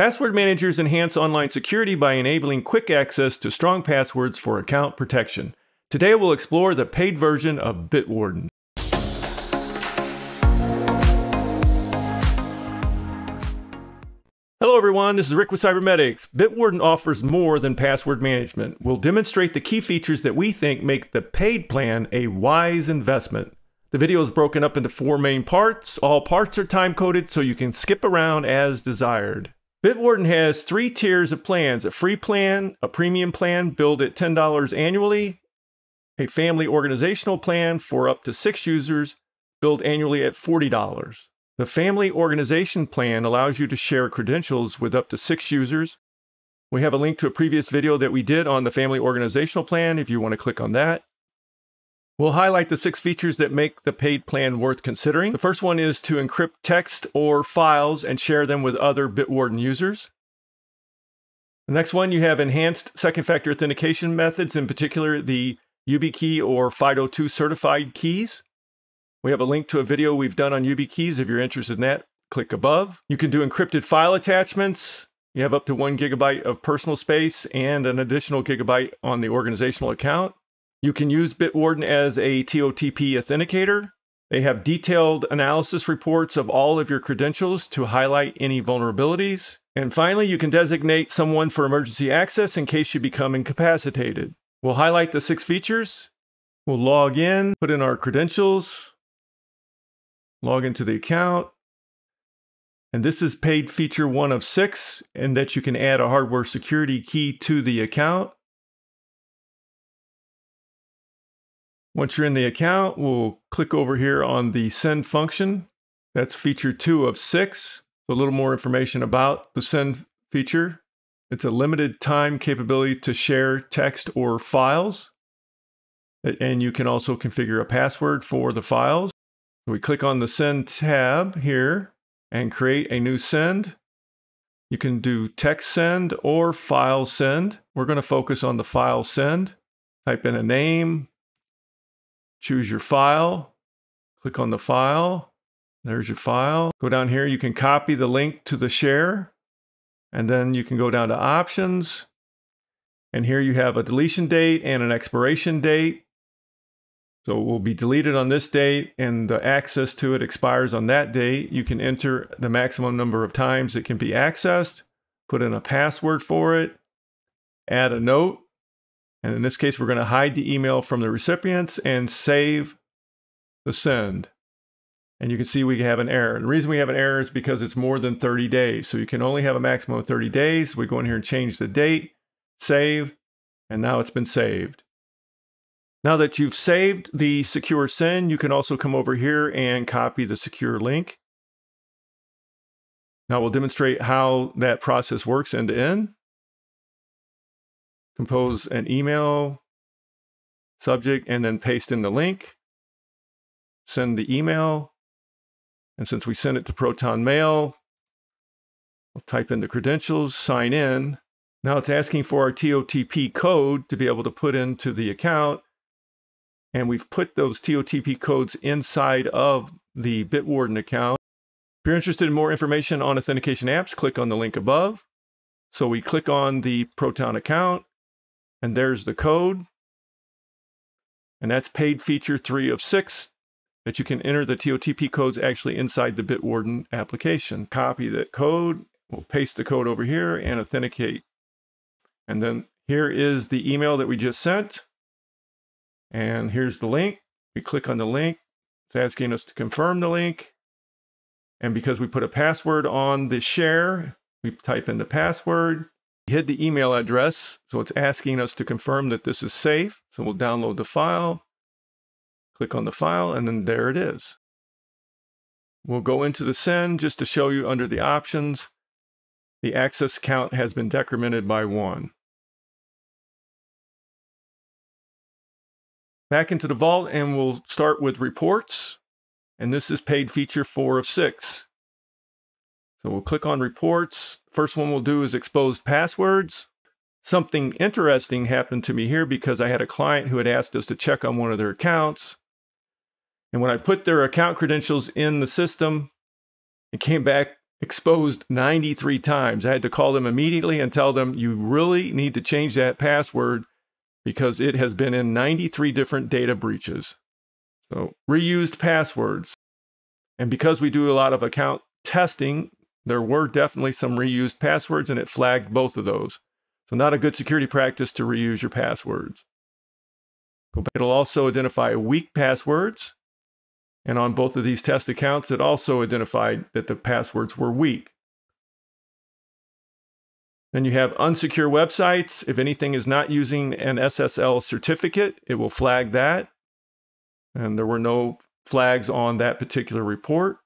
Password managers enhance online security by enabling quick access to strong passwords for account protection. Today we'll explore the paid version of Bitwarden. Hello everyone, this is Rick with Cybermedics. Bitwarden offers more than password management. We'll demonstrate the key features that we think make the paid plan a wise investment. The video is broken up into four main parts. All parts are time coded so you can skip around as desired. Bitwarden has three tiers of plans a free plan, a premium plan billed at $10 annually, a family organizational plan for up to six users billed annually at $40. The family organization plan allows you to share credentials with up to six users. We have a link to a previous video that we did on the family organizational plan if you want to click on that. We'll highlight the six features that make the paid plan worth considering. The first one is to encrypt text or files and share them with other Bitwarden users. The next one, you have enhanced second factor authentication methods, in particular the YubiKey or FIDO2 certified keys. We have a link to a video we've done on YubiKeys. If you're interested in that, click above. You can do encrypted file attachments. You have up to one gigabyte of personal space and an additional gigabyte on the organizational account. You can use Bitwarden as a TOTP authenticator. They have detailed analysis reports of all of your credentials to highlight any vulnerabilities. And finally, you can designate someone for emergency access in case you become incapacitated. We'll highlight the six features. We'll log in, put in our credentials, log into the account. And this is paid feature one of six, and that you can add a hardware security key to the account. Once you're in the account, we'll click over here on the send function. That's feature two of six. A little more information about the send feature. It's a limited time capability to share text or files. And you can also configure a password for the files. We click on the send tab here and create a new send. You can do text send or file send. We're going to focus on the file send. Type in a name, choose your file, click on the file. There's your file. Go down here, you can copy the link to the share, and then you can go down to options. And here you have a deletion date and an expiration date. So it will be deleted on this date and the access to it expires on that date. You can enter the maximum number of times it can be accessed, put in a password for it, add a note, and in this case, we're going to hide the email from the recipients and save the send. And you can see we have an error. The reason we have an error is because it's more than 30 days. So you can only have a maximum of 30 days. We go in here and change the date, save, and now it's been saved. Now that you've saved the secure send, you can also come over here and copy the secure link. Now we'll demonstrate how that process works end to end compose an email subject and then paste in the link, send the email. And since we send it to Proton Mail, we'll type in the credentials, sign in. Now it's asking for our TOTP code to be able to put into the account. And we've put those TOTP codes inside of the Bitwarden account. If you're interested in more information on authentication apps, click on the link above. So we click on the Proton account, and there's the code. And that's paid feature three of six that you can enter the TOTP codes actually inside the Bitwarden application. Copy that code, we'll paste the code over here and authenticate. And then here is the email that we just sent. And here's the link. We click on the link. It's asking us to confirm the link. And because we put a password on the share, we type in the password hid the email address, so it's asking us to confirm that this is safe. So we'll download the file, click on the file, and then there it is. We'll go into the send just to show you under the options, the access count has been decremented by one. Back into the vault and we'll start with reports. And this is paid feature four of six. So we'll click on reports. First one we'll do is exposed passwords. Something interesting happened to me here because I had a client who had asked us to check on one of their accounts. And when I put their account credentials in the system, it came back exposed 93 times. I had to call them immediately and tell them you really need to change that password because it has been in 93 different data breaches. So, reused passwords. And because we do a lot of account testing, there were definitely some reused passwords and it flagged both of those. So, not a good security practice to reuse your passwords. It'll also identify weak passwords. And on both of these test accounts, it also identified that the passwords were weak. Then you have unsecure websites. If anything is not using an SSL certificate, it will flag that. And there were no flags on that particular report.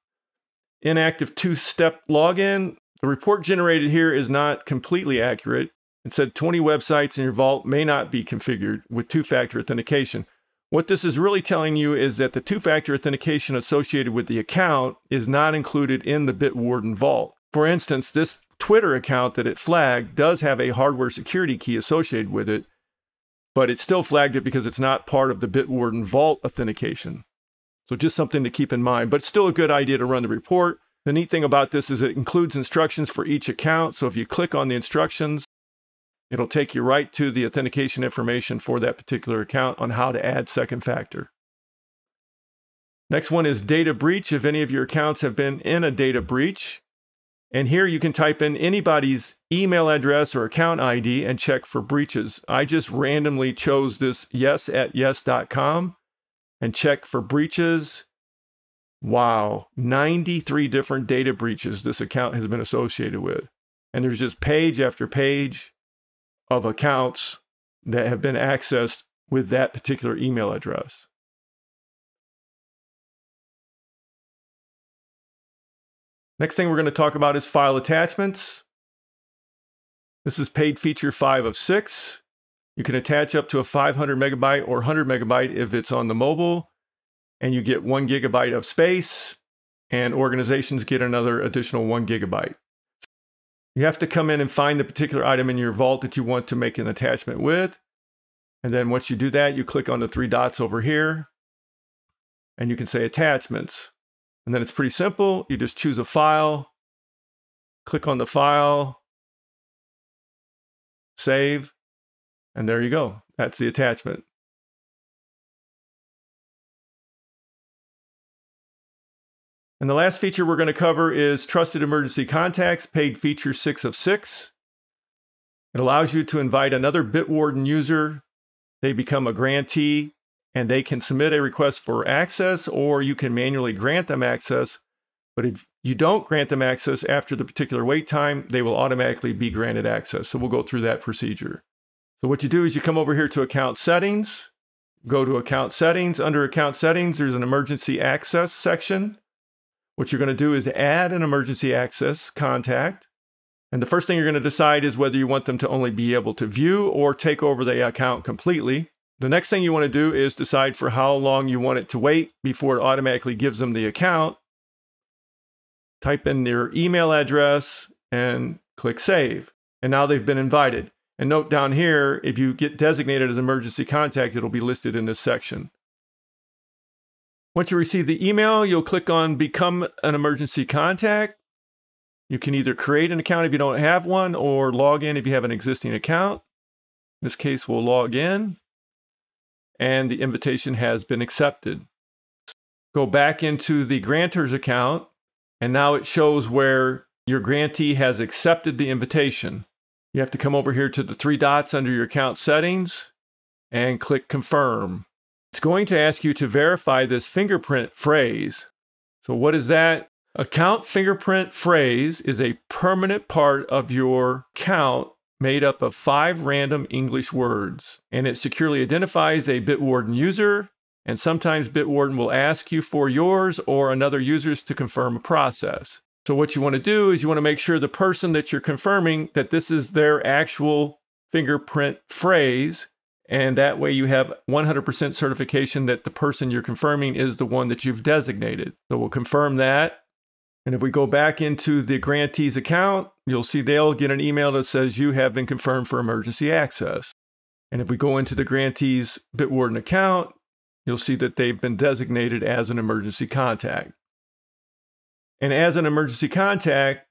Inactive two step login. The report generated here is not completely accurate. It said 20 websites in your vault may not be configured with two factor authentication. What this is really telling you is that the two factor authentication associated with the account is not included in the Bitwarden vault. For instance, this Twitter account that it flagged does have a hardware security key associated with it, but it still flagged it because it's not part of the Bitwarden Vault authentication. So just something to keep in mind, but still a good idea to run the report. The neat thing about this is it includes instructions for each account. So if you click on the instructions, it'll take you right to the authentication information for that particular account on how to add second factor. Next one is data breach. If any of your accounts have been in a data breach, and here you can type in anybody's email address or account ID and check for breaches. I just randomly chose this yes at yes.com and check for breaches. Wow, 93 different data breaches this account has been associated with. And there's just page after page of accounts that have been accessed with that particular email address. Next thing we're going to talk about is file attachments. This is paid feature 5 of 6. You can attach up to a 500 megabyte or 100 megabyte if it's on the mobile, and you get 1 gigabyte of space, and organizations get another additional 1 gigabyte. You have to come in and find the particular item in your vault that you want to make an attachment with. And then once you do that, you click on the three dots over here, and you can say attachments. And then it's pretty simple. You just choose a file, click on the file, save, and there you go. That's the attachment. And the last feature we're going to cover is Trusted Emergency Contacts, paid feature 6 of 6. It allows you to invite another Bitwarden user. They become a grantee and they can submit a request for access or you can manually grant them access. But if you don't grant them access after the particular wait time, they will automatically be granted access. So we'll go through that procedure. So what you do is you come over here to account settings, go to account settings. Under account settings, there's an emergency access section. What you're going to do is add an emergency access contact. And the first thing you're going to decide is whether you want them to only be able to view or take over the account completely. The next thing you want to do is decide for how long you want it to wait before it automatically gives them the account. Type in their email address and click save. And now they've been invited. And note down here, if you get designated as emergency contact, it'll be listed in this section. Once you receive the email, you'll click on Become an Emergency Contact. You can either create an account if you don't have one or log in if you have an existing account. In this case, we'll log in and the invitation has been accepted. Go back into the grantor's account, and now it shows where your grantee has accepted the invitation. You have to come over here to the three dots under your account settings and click confirm. It's going to ask you to verify this fingerprint phrase. So, what is that? Account fingerprint phrase is a permanent part of your account made up of five random English words, and it securely identifies a Bitwarden user. And sometimes Bitwarden will ask you for yours or another user's to confirm a process. So what you want to do is you want to make sure the person that you're confirming that this is their actual fingerprint phrase and that way you have 100% certification that the person you're confirming is the one that you've designated. So we'll confirm that and if we go back into the grantee's account, you'll see they'll get an email that says you have been confirmed for emergency access. And if we go into the grantee's Bitwarden account, you'll see that they've been designated as an emergency contact. And as an emergency contact,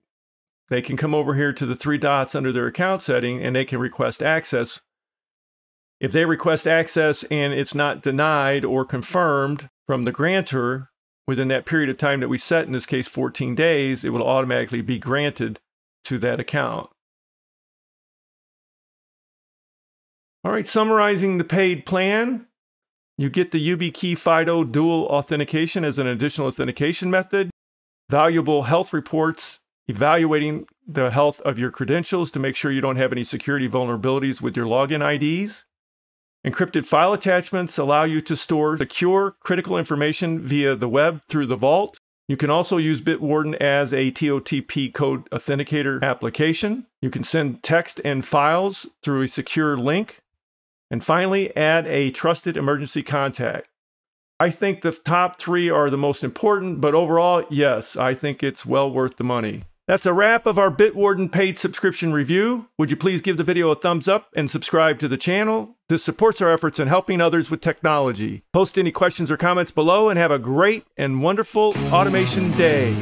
they can come over here to the three dots under their account setting and they can request access. If they request access and it's not denied or confirmed from the grantor within that period of time that we set, in this case 14 days, it will automatically be granted to that account. All right, summarizing the paid plan. You get the YubiKey FIDO dual authentication as an additional authentication method, valuable health reports evaluating the health of your credentials to make sure you don't have any security vulnerabilities with your login IDs. Encrypted file attachments allow you to store secure critical information via the web through the vault. You can also use Bitwarden as a TOTP code authenticator application. You can send text and files through a secure link. And finally, add a trusted emergency contact. I think the top three are the most important, but overall, yes, I think it's well worth the money. That's a wrap of our Bitwarden paid subscription review. Would you please give the video a thumbs up and subscribe to the channel? This supports our efforts in helping others with technology. Post any questions or comments below and have a great and wonderful automation day.